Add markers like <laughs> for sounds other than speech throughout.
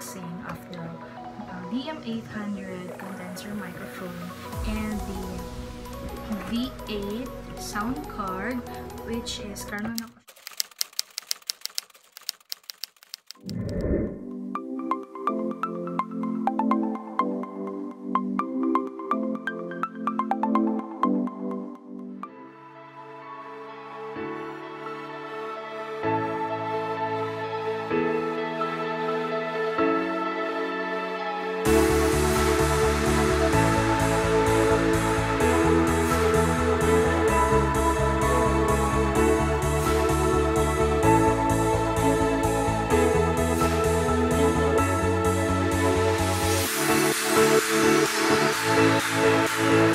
unboxing of the uh, DM800 condenser microphone and the V8 sound card which is karon na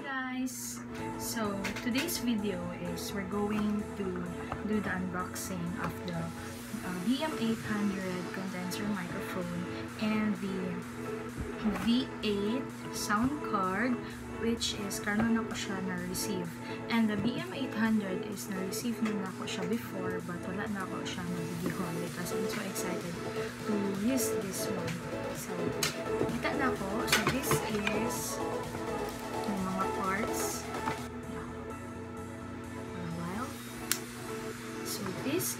guys! So, today's video is we're going to do the unboxing of the uh, BM800 condenser microphone and the V8 sound card which is karon na ko siya na-receive. And the BM800 is na-receive na na ko siya before but wala na ako siya na-videohon because I'm so excited to use this one. So, kita na ko. So, this is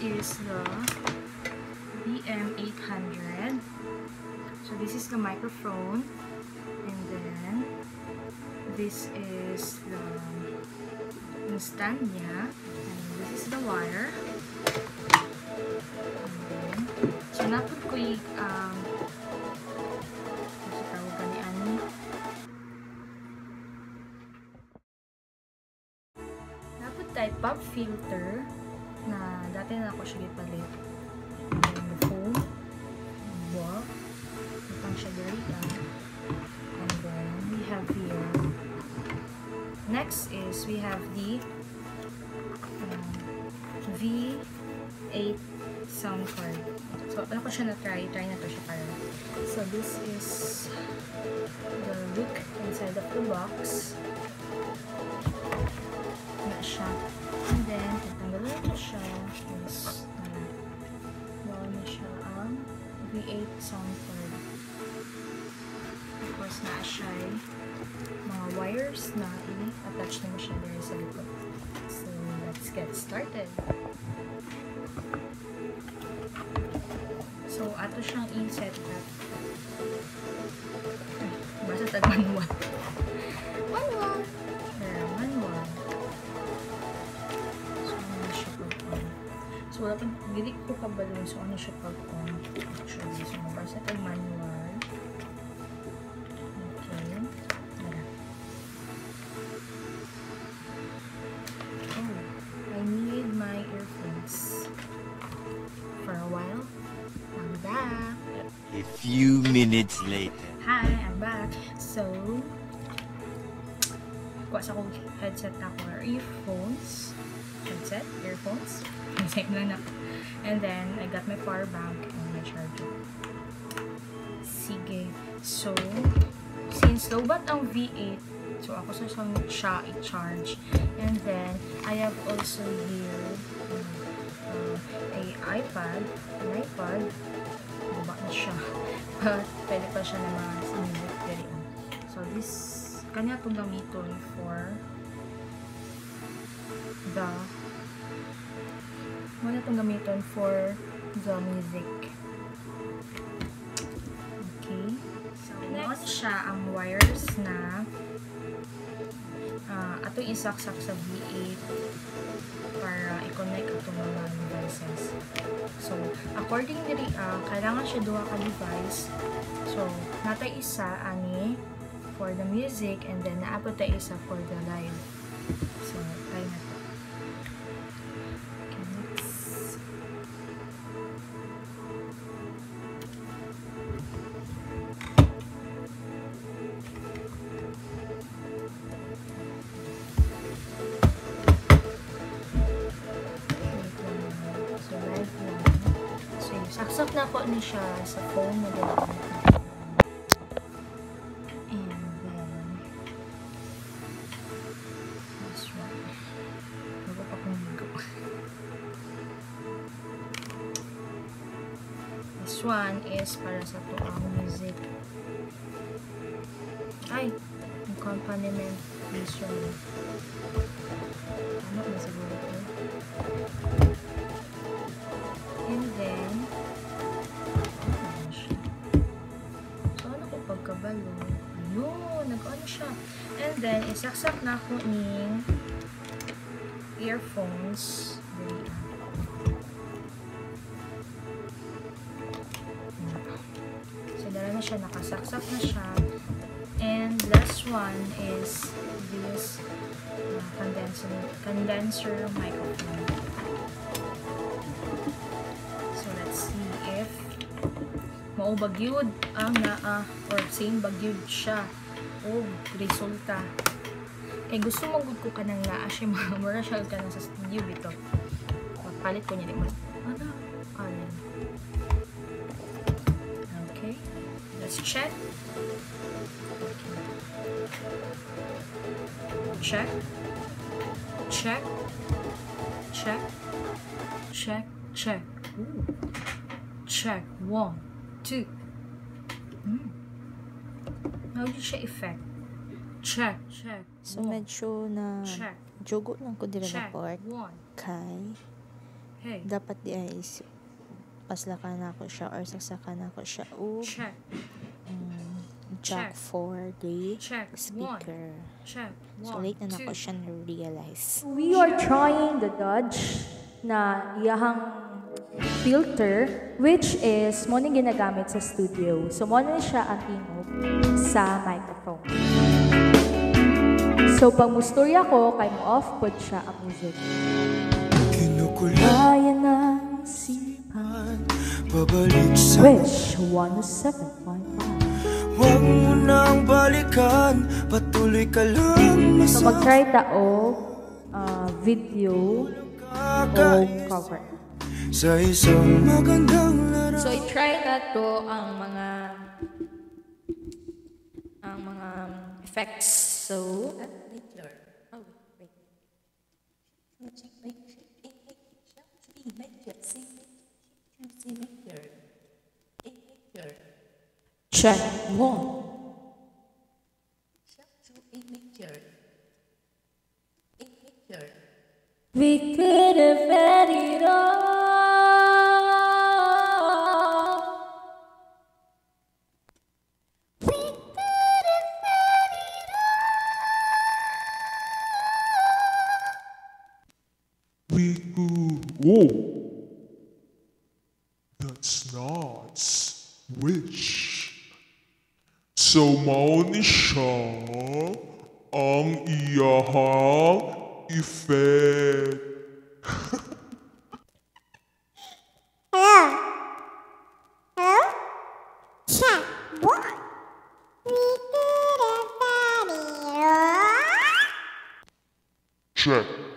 is the BM800. So, this is the microphone. And then, this is the stand niya. And this is the wire. And then, so, napod ko yung um, Ani? Pop filter na dati na ako siya gipalit. The foam, yung buwak, itang siya garita. And then, we have here, next is, we have the um, V8 sound card. So, ano ko siya na-try? Try na to siya para. So, this is the look inside of the box. I-attach na siya there sa likod. So, let's get started. So, ato siyang i-set up. Ay, basta tag manual. manual! Yeah, manual. So, ano siya pag-on. So, wala pang, gili ko pa balon. So, ano siya pag-on. Actually, so, basta tag manual. Few minutes later. Hi, I'm back. So, kuha sa akong headset na ako or earphones. Headset? Earphones? <laughs> Same lang na. And then, I got my power bank and my charger. Sige. So, since lobat ang V8, so ako sa siyang siya i-charge. And then, I have also here um, uh, a iPad, an iPad, siya. But, pwede pa siya na ma-simulate diri. So, this, kanya itong gamiton for the muna itong gamiton for the music. Okay. So, next siya ang wires na ato isaksak sa V8 para i-connect itong mga devices. So, according diri, uh, kailangan siya duha ka device. So, natay isa ani for the music and then naapot tayo isa for the live. So, try na na siya sa phone na gano'n. And then, this one. Is para sa to ang music. Ay! Ang accompaniment. This one. Isaksak na ako ng earphones. So, dala na siya, nakasaksak na siya. And last one is this uh, condenser, condenser microphone. So, let's see if maubagyod ang naa or same bagyod siya. Oh, resulta. Kay gusto mo gud ko kanang naa siya mga mura siya ka <laughs> sa studio bito. Papalit ko niya di mas. Ano? Alin. Okay. Let's check. Check. Check. Check. Check. Check. Check. One, two. Hmm. How did siya effect? Check. Check. So, one, medyo na Check. jugo lang ko dira na Check. part. One. Kay, Hey. dapat di ay is- paslakan na ako siya or saksakan na ako siya. O, Check. um, jack Check. for the Check. One. speaker. Check. So, One. late na two. ako siya na-realize. We are trying the Dodge na iyahang filter which is mo ning ginagamit sa studio. So mo na siya ang tingog sa microphone. So pag musturya ko kay mo off pod siya ang music. Kaya ng isipan Pabalik sa Wish 107.5 Huwag mo nang balikan Patuloy ka lang So mag-try ta o ah, video o cover. Sa isang magandang laro So, i-try na to ang mga ang mga effects. So, Check one. We could have had it all. We could. have had it all. We could. Whoa! Wish. So mauni siya ang iyahang effect. Check.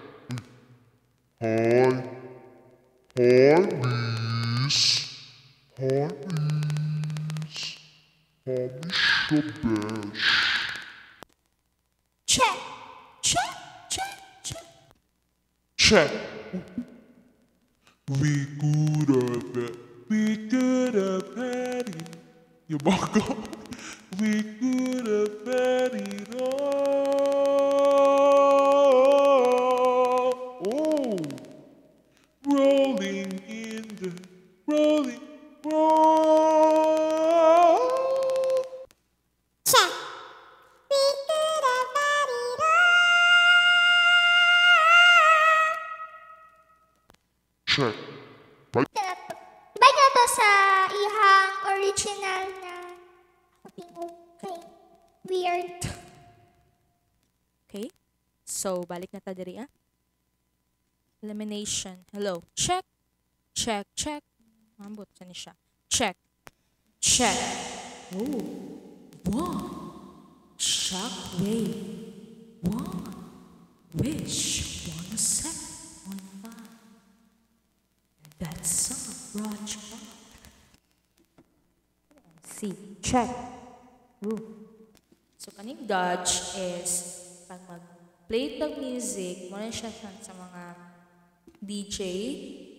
Could have it. We could have had it. You back up. We could have had it all. Oh. Rolling in the rolling roll. Check. Right? So, balik na ta diri ah. Elimination. Hello. Check. Check. Check. Mambot sa ni siya. Check. Check. Oh. One. Shockwave. One. Wish. One second. One five. That's some Roger. See, check. So, kaning dodge is pag mag-play tag music, mo na siya sa mga DJ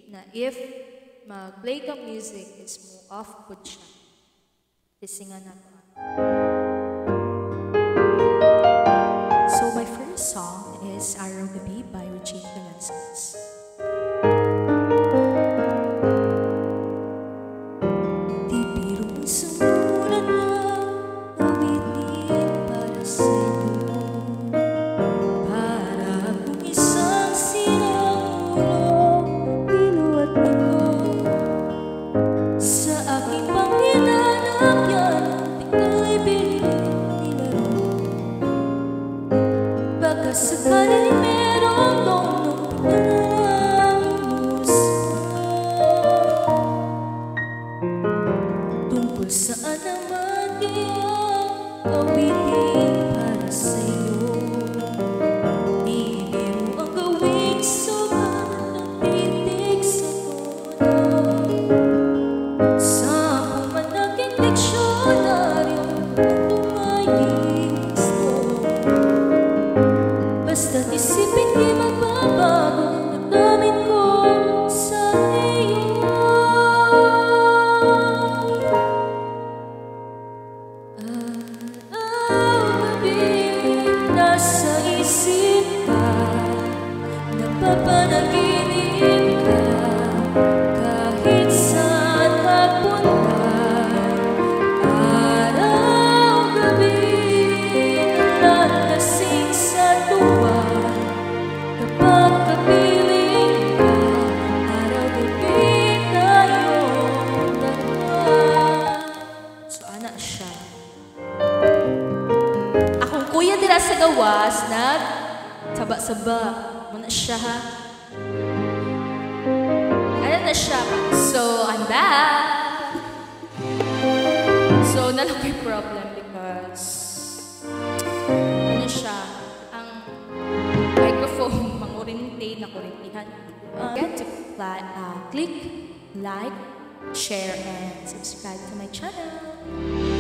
na if mag-play ka music is mo off put siya. Tisingan na ko. So my first song is Araw Gabi by Regine Velasquez. just a ha. Ano na siya? So, I'm back. So, nalang may problem because ano siya, ang microphone, <laughs> mang-orientate na kurintihan. Get to pla- uh, click, like, share, and subscribe to my channel.